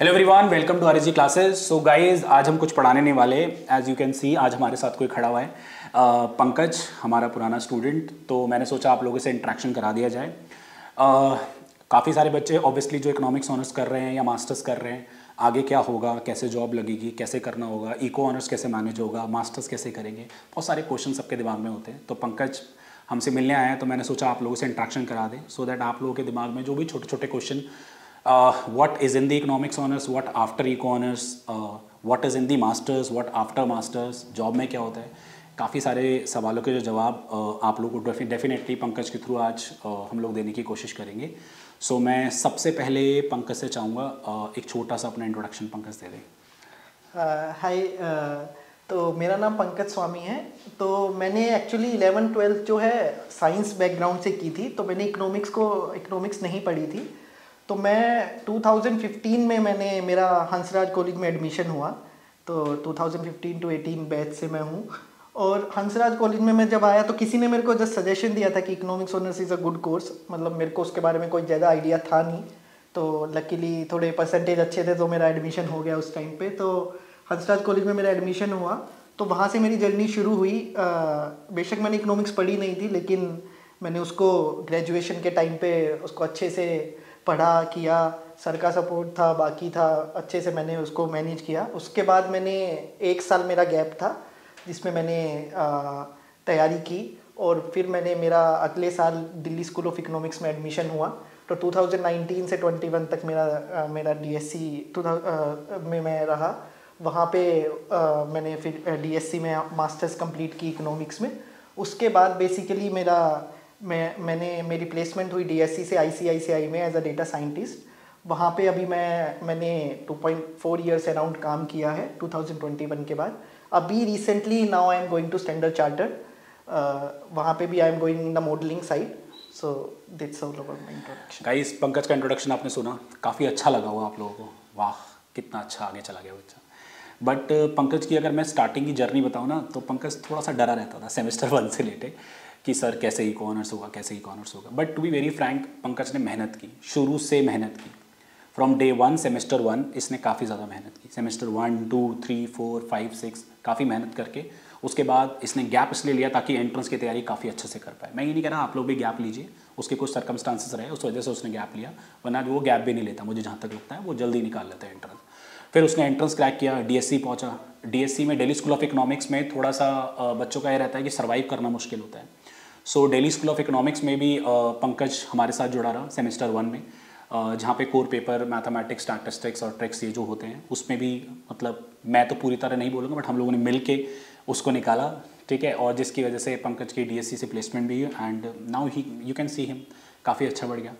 Hello everyone welcome to RG classes so guys आज हम कुछ पढ़ाने नहीं वाले. एज यू कैन सी आज हमारे साथ कोई खड़ा हुआ है। पंकज, हमारा पुराना स्टूडेंट तो मैंने सोचा आप लोगों से इंट्रैक्शन करा दिया जाए। काफ़ी सारे बच्चे ऑब्वियसली जो इकोनॉमिक्स ऑनर्स कर रहे हैं या मास्टर्स कर रहे हैं, आगे क्या होगा, कैसे जॉब लगेगी, कैसे करना होगा इको ऑनर्स कैसे मैनेज होगा मास्टर्स कैसे करेंगे? बहुत सारे क्वेश्चन सबके दिमाग में होते हैं। तो पंकज, हमसे मिलने आए हैं तो मैंने सोचा आप लोगों से इंट्रैक्शन करा दें सो दैट आप लोगों के दिमाग में जो भी छोटे छोटे question what is in the economics honors, what after eco honors, uh, what is in the masters, what after masters, job में क्या होता है? काफ़ी सारे सवालों के जो जवाब uh, आप लोगों को डेफिनेटली पंकज के थ्रू आज uh, हम लोग देने की कोशिश करेंगे। सो so, मैं सबसे पहले पंकज से चाहूँगा uh, एक छोटा सा अपना इंट्रोडक्शन पंकज दे दें। हाय तो मेरा नाम पंकज स्वामी है। तो मैंने एक्चुअली इलेवन ट्वेल्थ जो है साइंस बैकग्राउंड से की थी तो मैंने इकोनॉमिक्स को इकोनॉमिक्स नहीं पढ़ी थी। तो मैं 2015 में मैंने मेरा हंसराज कॉलेज में एडमिशन हुआ। तो 2015 टू 18 बैच से मैं हूँ। और हंसराज कॉलेज में मैं जब आया तो किसी ने मेरे को जस्ट सजेशन दिया था कि economics honours is a good course मतलब मेरे को उसके बारे में कोई ज़्यादा आइडिया था नहीं। तो लकीली थोड़े परसेंटेज अच्छे थे तो मेरा एडमिशन हो गया उस टाइम पे। तो हंसराज कॉलेज में मेरा एडमिशन हुआ। तो वहाँ से मेरी जर्नी शुरू हुई। बेशक मैंने इकोनॉमिक्स पढ़ी नहीं थी, लेकिन मैंने उसको ग्रेजुएशन के टाइम पे उसको अच्छे से पढ़ा किया सर का सपोर्ट था बाकी था अच्छे से मैंने उसको मैनेज किया। उसके बाद मैंने एक साल मेरा गैप था जिसमें मैंने तैयारी की और फिर मैंने मेरा अगले साल दिल्ली स्कूल ऑफ़ इकोनॉमिक्स में एडमिशन हुआ। तो 2019 से 21 तक मेरा आ, मेरा डीएससी में मैं रहा। वहाँ पे आ, मैंने फिर डीएससी में मास्टर्स कंप्लीट की इकोनॉमिक्स में। उसके बाद बेसिकली मेरा मैं, मैंने, मेरी प्लेसमेंट हुई डीएससी से आईसीआईसीआई में एज अ डेटा साइंटिस्ट वहाँ पे अभी मैं, मैंने 2.4 इयर्स अराउंड काम किया है 2021 के बाद. अभी recently now I am going to Standard Charter वहाँ पे भी I am going the modelling side so that's all about my introduction guys Pankaj का इंट्रोडक्शन आपने सुना. काफ़ी अच्छा लगा हुआ आप लोगों को. वाह, कितना अच्छा आगे चला गया बच्चा. बट पंकज की अगर मैं स्टार्टिंग की जर्नी बताऊँ ना तो पंकज थोड़ा सा डरा रहता था सेमेस्टर वन से लेटे कि सर कैसे ई कॉर्नर्स होगा, कैसे ई कॉर्नर्स होगा। But to be very frank Pankaj ने मेहनत की, शुरू से मेहनत की। From day one semester one इसने काफ़ी ज़्यादा मेहनत की। Semester one two three four five six काफ़ी मेहनत करके। उसके बाद इसने गैप इसलिए लिया ताकि एंट्रेंस की तैयारी काफ़ी अच्छे से कर पाए। मैं ये नहीं कह रहा, आप लोग भी गैप लीजिए। उसके कुछ सर्कमस्टांसेस रहे, उस वजह से उसने गैप लिया। वरना वो गैप भी नहीं लेता, मुझे जहाँ तक लगता है, वो जल्दी निकाल लेता है एंट्रेंस फिर उसने एंट्रेंस क्रैक किया डीएससी पहुँचा। डीएससी में दिल्ली स्कूल ऑफ़ इकोनॉमिक्स में थोड़ा सा बच्चों का ये रहता है कि सर्वाइव करना मुश्किल होता है। So Delhi school of economics में भी पंकज हमारे साथ जुड़ा रहा सेमेस्टर वन में। जहाँ पे कोर पेपर मैथमेटिक्स स्टैटिस्टिक्स और ट्रिक्स ये जो होते हैं उसमें भी मतलब मैं तो पूरी तरह नहीं बोलूँगा बट हम लोगों ने मिल के उसको निकाला ठीक है? और जिसकी वजह से पंकज की डीएससी से प्लेसमेंट भी है and now he you can see him काफ़ी अच्छा बढ़ गया।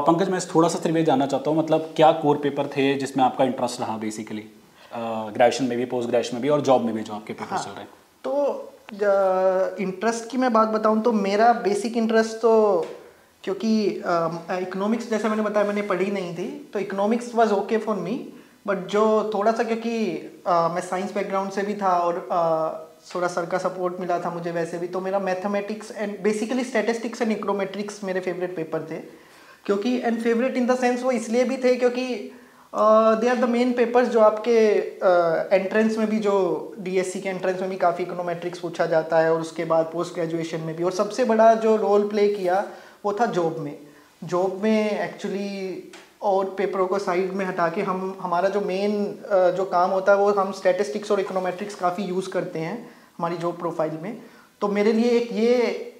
पंकज मैं थोड़ा सा सिर्फ़ जानना चाहता हूँ मतलब क्या कोर पेपर थे जिसमें आपका इंटरेस्ट रहा बेसिकली ग्रेजुएशन में भी पोस्ट ग्रेजुएशन में भी और जॉब में भी जो आपके पेपर हाँ, चल रहे हैं? तो इंटरेस्ट की मैं बात बताऊँ तो मेरा बेसिक इंटरेस्ट तो क्योंकि इकोनॉमिक्स जैसा मैंने बताया, मैंने पढ़ी नहीं थी तो economics was okay for me but जो थोड़ा सा क्योंकि मैं साइंस बैकग्राउंड से भी था और थोड़ा सर का सपोर्ट मिला था मुझे वैसे भी तो मेरा mathematics and basically statistics and econometrics मेरे फेवरेट पेपर थे, क्योंकि and favourite in the sense वो इसलिए भी थे क्योंकि they are the main papers जो आपके एंट्रेंस uh, में भी जो डीएससी के एंट्रेंस में भी काफ़ी इकोनोमेट्रिक्स पूछा जाता है और उसके बाद पोस्ट ग्रेजुएशन में भी। और सबसे बड़ा जो रोल प्ले किया वो था जॉब में। जॉब में एक्चुअली और पेपरों को साइड में हटा के हम हमारा जो मेन uh, जो काम होता है वो हम स्टैटिस्टिक्स और इकोनोमेट्रिक्स काफ़ी यूज़ करते हैं हमारी जॉब प्रोफ़ाइल में। तो मेरे लिए एक ये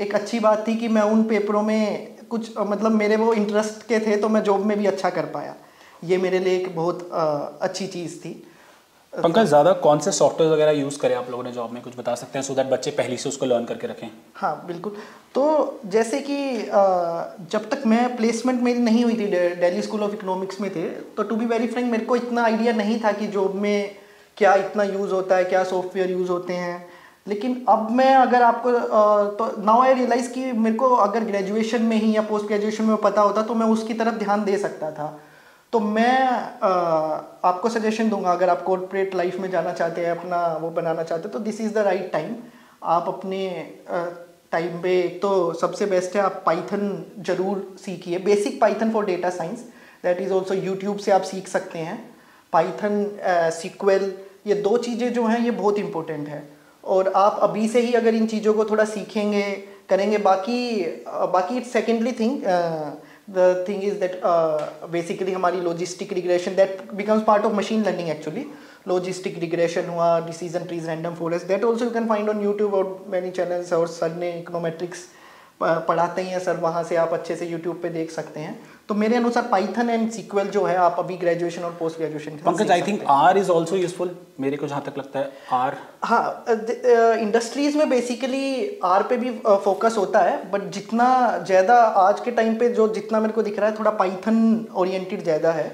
एक अच्छी बात थी कि मैं उन पेपरों में कुछ मतलब मेरे वो इंटरेस्ट के थे तो मैं जॉब में भी अच्छा कर पाया। ये मेरे लिए एक बहुत अच्छी चीज़ थी। पंकज ज़्यादा कौन से सॉफ्टवेयर वगैरह यूज़ करें आप लोगों ने जॉब में? कुछ बता सकते हैं सो दैट बच्चे पहले से उसको लर्न करके रखें। हाँ बिल्कुल। तो जैसे कि जब तक मैं प्लेसमेंट मेरी नहीं हुई थी दिल्ली स्कूल ऑफ़ इकोनॉमिक्स में थे तो टू बी वेरी फ्रेंक मेरे को इतना आइडिया नहीं था कि जॉब में क्या इतना यूज़ होता है क्या सॉफ्टवेयर यूज़ होते हैं। लेकिन अब मैं अगर आपको तो नाउ आई रियलाइज़ कि मेरे को अगर ग्रेजुएशन में ही या पोस्ट ग्रेजुएशन में पता होता तो मैं उसकी तरफ़ ध्यान दे सकता था। तो मैं आ, आपको सजेशन दूँगा अगर आप कॉरपोरेट लाइफ में जाना चाहते हैं अपना वो बनाना चाहते हैं तो this is the right time आप अपने टाइम पे तो सबसे बेस्ट है आप पाइथन ज़रूर सीखिए। Basic Python for data science that is also YouTube से आप सीख सकते हैं। पाइथन सीक्वल ये दो चीज़ें जो हैं ये बहुत इंपॉर्टेंट है। और आप अभी से ही अगर इन चीज़ों को थोड़ा सीखेंगे करेंगे बाकी बाकी it's secondly thing the thing is that basically हमारी logistic regression that becomes part of machine learning actually logistic regression हुआ decision trees random forest. That also you can find on YouTube और मैनी चैनल्स और sir ने econometrics पढ़ाते ही sir वहाँ से आप अच्छे से यूट्यूब पे देख सकते हैं। तो मेरे अनुसार पाइथन एंड सीक्वल जो है आप अभी ग्रेजुएशन और post graduation Pankaj I think R is also useful मेरे को जहाँ तक लगता है आर हाँ इंडस्ट्रीज़ में बेसिकली आर पे भी फोकस होता है बट जितना ज़्यादा आज के टाइम पे जो जितना मेरे को दिख रहा है थोड़ा पाइथन ओरिएंटेड ज़्यादा है।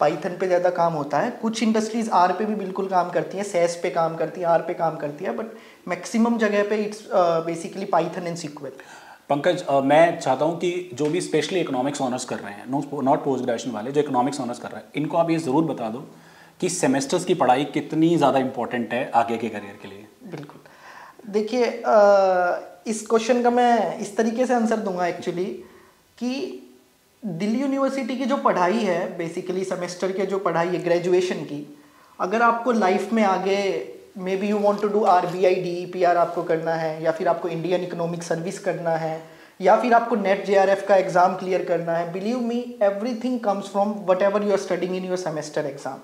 पाइथन पे ज़्यादा काम होता है। कुछ इंडस्ट्रीज़ आर पे भी बिल्कुल काम करती हैं सेस पे काम करती हैं आर पे काम करती है बट मैक्सिमम जगह पे it's basically Python and SQL Pankaj मैं चाहता हूँ कि जो भी स्पेशली इकोनॉमिक्स ऑनर्स कर रहे हैं नो नॉट पोस्ट ग्रेजुएशन वाले, जो इकोनॉमिक्स ऑनर्स कर रहे हैं, इनको आप ये ज़रूर बता दो कि सेमेस्टर्स की पढ़ाई कितनी ज़्यादा इंपॉर्टेंट है आगे के करियर के लिए। बिल्कुल। देखिए इस क्वेश्चन का मैं इस तरीके से आंसर दूँगा एक्चुअली कि दिल्ली यूनिवर्सिटी की जो पढ़ाई है बेसिकली सेमेस्टर के जो पढ़ाई है ग्रेजुएशन की, अगर आपको लाइफ में आगे maybe you want to do R B I D E P R आपको करना है, या फिर आपको इंडियन इकोनॉमिक सर्विस करना है, या फिर आपको नेट जे आर एफ़ का एग्ज़ाम क्लियर करना है believe me everything comes from whatever you are studying in your semester exam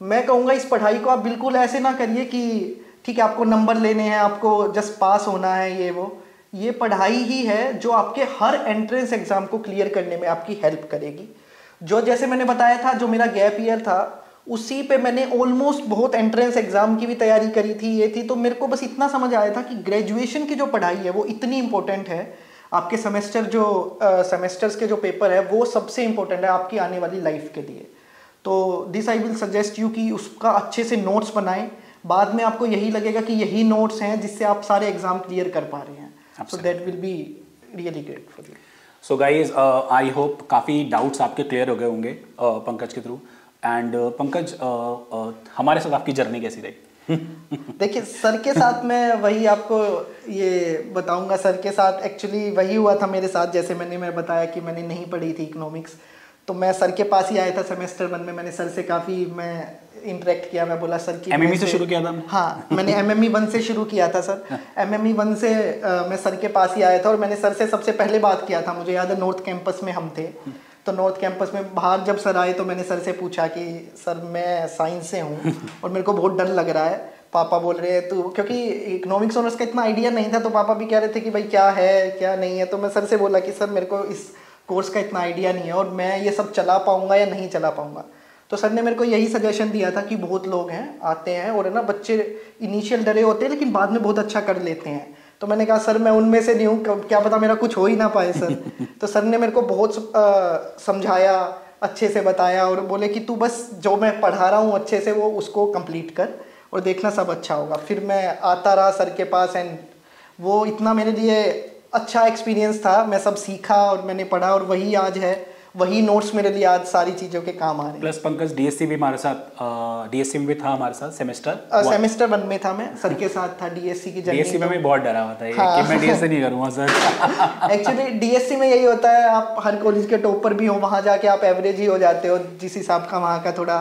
मैं कहूँगा इस पढ़ाई को आप बिल्कुल ऐसे ना करिए कि, ठीक है, आपको नंबर लेने हैं, आपको जस्ट पास होना है, ये वो। ये पढ़ाई ही है जो आपके हर एंट्रेंस एग्ज़ाम को क्लियर करने में आपकी हेल्प करेगी। जो जैसे मैंने बताया था, जो मेरा गैप ईयर था उसी पे मैंने ऑलमोस्ट बहुत एंट्रेंस एग्ज़ाम की भी तैयारी करी थी ये थी तो मेरे को बस इतना समझ आया था कि ग्रेजुएशन की जो पढ़ाई है वो इतनी इंपॉर्टेंट है। आपके सेमेस्टर जो सेमेस्टर्स के जो पेपर है वो सबसे इंपॉर्टेंट है आपकी आने वाली लाइफ के लिए। तो this I will suggest you कि उसका अच्छे से नोट्स बनाएँ। बाद में आपको यही लगेगा कि यही नोट्स हैं जिससे आप सारे एग्ज़ाम क्लियर कर पा रहे हैं। So that will be really great for you so guys I hope काफ़ी डाउट्स आपके क्लियर हो गए होंगे uh, पंकज के through and uh, Pankaj uh, uh, हमारे साथ आपकी जर्नी कैसी रही? देखिए सर के साथ मैं वही आपको ये बताऊँगा। सर के साथ एक्चुअली वही हुआ था मेरे साथ जैसे मैंने मैं बताया कि मैंने नहीं पढ़ी थी इकोनॉमिक्स तो मैं सर के पास ही आया था सेमेस्टर वन में। मैंने सर से काफ़ी मैं इंटरेक्ट किया। मैं बोला सर की एमएमई से शुरू किया था हाँ मैंने एमएमई वन से शुरू किया था सर। एमएमई वन से आ, मैं सर के पास ही आया था और मैंने सर से सबसे पहले बात किया था। मुझे याद है नॉर्थ कैंपस में हम थे। तो नॉर्थ कैंपस में बाहर जब सर आए तो मैंने सर से पूछा कि सर मैं साइंस से हूँ और मेरे को बहुत डर लग रहा है। पापा बोल रहे हैं तो क्योंकि इकोनॉमिक्स ऑनर्स का इतना आइडिया नहीं था तो पापा भी कह रहे थे कि, भाई, क्या है, क्या नहीं है? तो मैं सर से बोला कि सर मेरे को इस कोर्स का इतना आइडिया नहीं है और मैं ये सब चला पाऊँगा या नहीं चला पाऊँगा? तो सर ने मेरे को यही सजेशन दिया था कि बहुत लोग हैं, आते हैं और है ना, बच्चे इनिशियल डरे होते हैं, लेकिन बाद में बहुत अच्छा कर लेते हैं। तो मैंने कहा सर मैं उनमें से नहीं हूँ क्या पता मेरा कुछ हो ही ना पाए सर। तो सर ने मेरे को बहुत समझाया अच्छे से बताया और बोले कि तू बस जो मैं पढ़ा रहा हूँ अच्छे से वो उसको कंप्लीट कर और देखना सब अच्छा होगा। फिर मैं आता रहा सर के पास एंड वो इतना मेरे लिए अच्छा एक्सपीरियंस था। मैं सब सीखा और मैंने पढ़ा और वही आज है। वही नोट्स मेरे लिए आज सारी चीज़ों के काम आ रहे हैं। प्लस पंकज डीएससी भी हमारे साथ डीएससी में भी था हमारे साथ सेमेस्टर सेमेस्टर वन में था मैं सर के साथ था डीएससी की डीएससी में भी बहुत डरा हुआ था हाँ। कि मैं डीएससी नहीं करूँगा सर। एक्चुअली डीएससी में यही होता है आप हर कॉलेज के टॉप पर भी हो वहाँ जाके आप एवरेज ही हो जाते हो जिस हिसाब का वहाँ का थोड़ा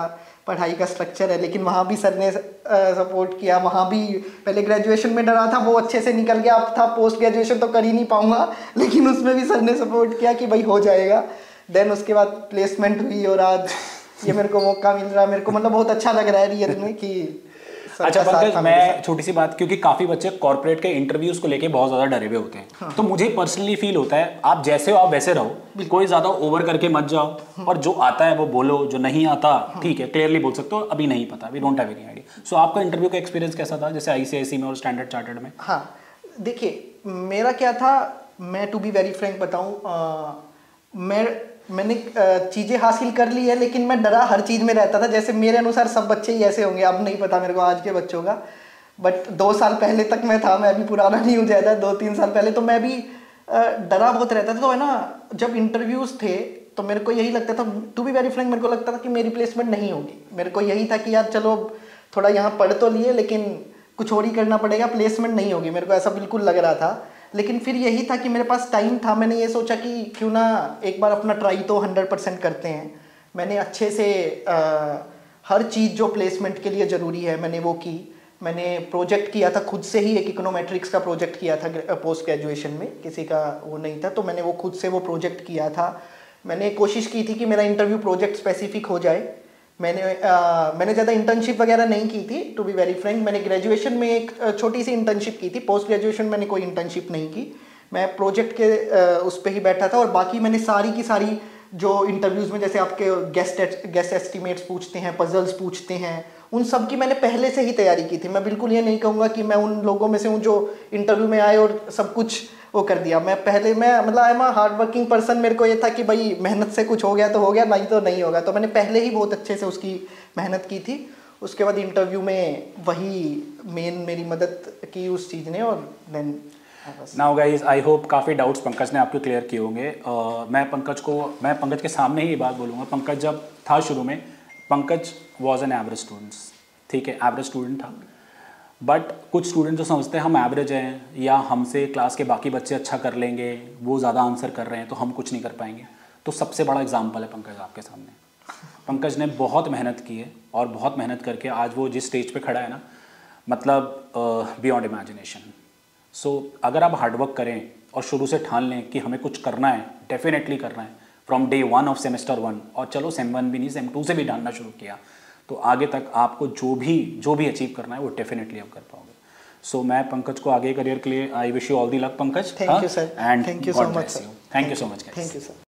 पढ़ाई का स्ट्रक्चर है। लेकिन वहाँ भी सर ने सपोर्ट किया वहाँ भी पहले ग्रेजुएशन में डरा था वो अच्छे से निकल गया। अब था पोस्ट ग्रेजुएशन तो कर ही नहीं पाऊँगा लेकिन उसमें भी सर ने सपोर्ट किया कि भाई हो जाएगा। देन उसके बाद प्लेसमेंट हुई और आज ये मेरे को मौका मिल रहा है। मेरे को मतलब बहुत अच्छा लग रहा है रियल में कि अच्छा पंकज मैं छोटी सी बात क्योंकि काफ़ी बच्चे कॉर्पोरेट के इंटरव्यूज़ को लेके बहुत ज़्यादा डरे हुए होते हैं। हाँ। तो मुझे पर्सनली फील होता है आप जैसे हो आप वैसे रहो। कोई ज़्यादा ओवर करके मत जाओ। हाँ। और जो आता है वो बोलो जो नहीं आता हाँ। ठीक है क्लियरली बोल सकते हो अभी नहीं पता। We don't have any idea so आपका इंटरव्यू का एक्सपीरियंस कैसा था जैसे आईसीआईसी में और स्टैंडर्ड चार्टर्ड में? हाँ देखिए मेरा क्या था मैं टू बी वेरी फ्रेंक बताऊँ मैं मैंने चीज़ें हासिल कर ली है, लेकिन मैं डरा हर चीज़ में रहता था। जैसे मेरे अनुसार सब बच्चे ही ऐसे होंगे, अब नहीं पता मेरे को आज के बच्चों का। बट दो साल पहले तक मैं था, मैं अभी पुराना नहीं हूँ ज़्यादा, दो तीन साल पहले तो मैं भी डरा बहुत रहता था। तो है ना, जब इंटरव्यूज़ थे तो मेरे को यही लगता था टू बी वेरी फ्रेंक मेरे को लगता था कि मेरी प्लेसमेंट नहीं होगी। मेरे को यही था कि यार चलो, थोड़ा यहाँ पढ़ तो लिए, लेकिन कुछ और ही करना पड़ेगा प्लेसमेंट नहीं होगी। मेरे को ऐसा बिल्कुल लग रहा था। लेकिन फिर यही था कि मेरे पास टाइम था। मैंने ये सोचा कि क्यों ना एक बार अपना ट्राई तो हंड्रेड परसेंट करते हैं। मैंने अच्छे से आ, हर चीज़ जो प्लेसमेंट के लिए ज़रूरी है मैंने वो की। मैंने प्रोजेक्ट किया था खुद से ही एक इकोनोमेट्रिक्स का प्रोजेक्ट किया था पोस्ट ग्रेजुएशन में। किसी का वो नहीं था तो मैंने वो खुद से वो प्रोजेक्ट किया था। मैंने कोशिश की थी कि मेरा इंटरव्यू प्रोजेक्ट स्पेसिफिक हो जाए। मैंने आ, मैंने ज़्यादा इंटर्नशिप वगैरह नहीं की थी टू बी वेरी फ्रेंक मैंने ग्रेजुएशन में एक छोटी सी इंटर्नशिप की थी पोस्ट ग्रेजुएशन मैंने कोई इंटर्नशिप नहीं की। मैं प्रोजेक्ट के आ, उस पर ही बैठा था और बाकी मैंने सारी की सारी जो इंटरव्यूज़ में जैसे आपके गेस्ट गेस्ट एस्टिमेट्स पूछते हैं पजल्स पूछते हैं उन सब की मैंने पहले से ही तैयारी की थी। मैं बिल्कुल ये नहीं कहूँगा कि मैं उन लोगों में से हूँ जो इंटरव्यू में आए और सब कुछ वो कर दिया। मैं पहले मैं मतलब I am hard working person मेरे को ये था कि भाई मेहनत से कुछ हो गया तो हो गया नहीं तो नहीं होगा। तो मैंने पहले ही बहुत अच्छे से उसकी मेहनत की थी। उसके बाद इंटरव्यू में वही मेन मेरी मदद की उस चीज़ ने और then now guys I hope काफ़ी डाउट्स पंकज ने आपके क्लियर किए होंगे। uh, मैं पंकज को मैं पंकज के सामने ही बात बोलूँगा। पंकज जब था शुरू में Pankaj was an average students ठीक है एवरेज स्टूडेंट था। बट कुछ स्टूडेंट जो समझते हैं हम एवरेज हैं, या हमसे क्लास के बाकी बच्चे अच्छा कर लेंगे, वो ज़्यादा आंसर कर रहे हैं तो हम कुछ नहीं कर पाएँगे। तो सबसे बड़ा एग्ज़ाम्पल है पंकज आपके सामने। पंकज ने बहुत मेहनत की है, और बहुत मेहनत करके आज वो जिस स्टेज पे खड़ा है ना मतलब बियॉन्ड इमेजिनेशन सो अगर आप हार्डवर्क करें, और शुरू से ठान लें कि हमें कुछ करना है डेफिनेटली करना है from day one of semester one और चलो सेम वन भी नहीं सेम टू से भी ढालना शुरू किया तो आगे तक आपको जो भी जो भी अचीव करना है वो डेफिनेटली आप कर पाओगे। सो so, मैं पंकज को आगे करियर के लिए I wish you all the luck Pankaj. Thank you sir and thank you so much thank you so much thank you sir